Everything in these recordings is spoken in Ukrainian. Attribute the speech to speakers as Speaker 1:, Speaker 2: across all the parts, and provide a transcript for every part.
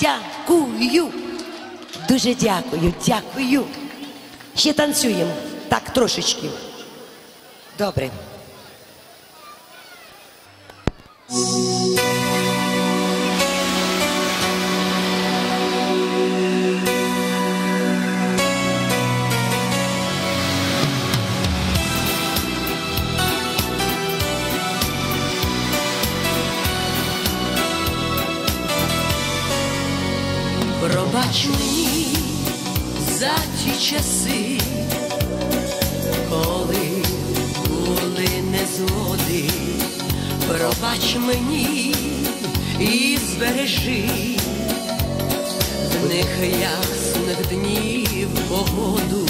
Speaker 1: Дякую. Дуже дякую, дякую. Ще танцюємо. Так, трошечки. Добре.
Speaker 2: Пробач мені за ті часи, коли були незгоди, пробач мені і збережи в них ясних днів погоду,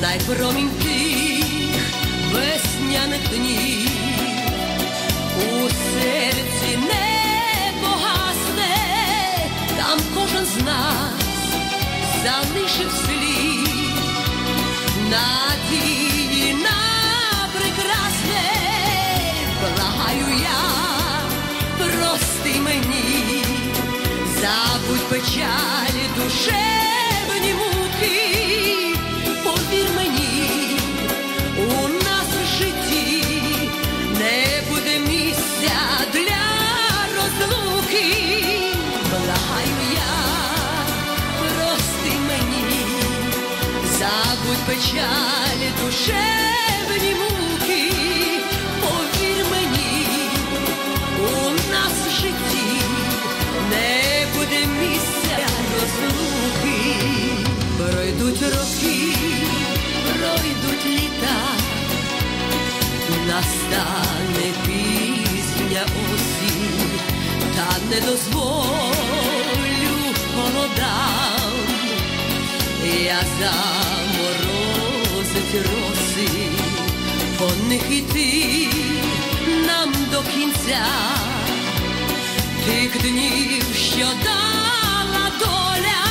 Speaker 2: найпромінь тих весняних днів. У залишив слід надії на прекрасне, благаю я, прости мені, забудь печалі душевні муки, повір мені, у нас в житті не буде місця для розлуки. Благаю я, забудь печалі душевні муки, повір мені, у нас в житті не буде місця розлуки. Пройдуть роки, пройдуть літа настане пізня осінь, та не дозволю холодам, я заморозить роси, по них іти нам до кінця, тих днів, що дала доля,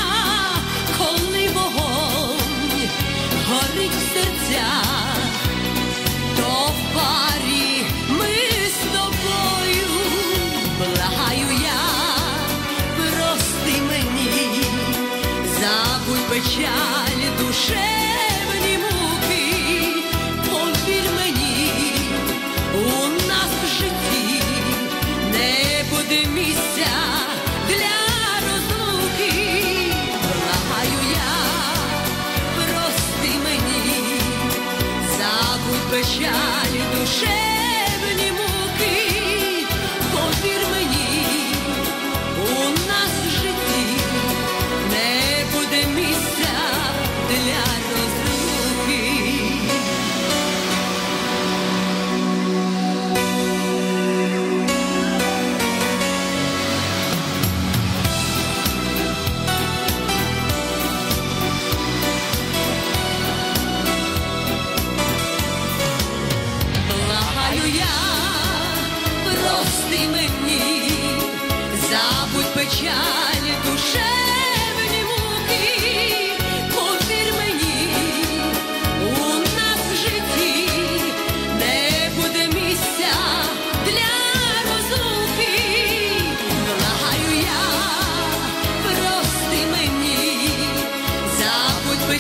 Speaker 2: коли вогонь горить в серцях то в мені душе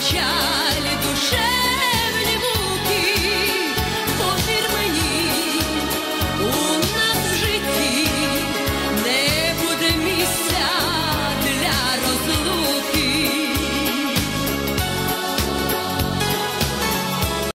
Speaker 2: キ。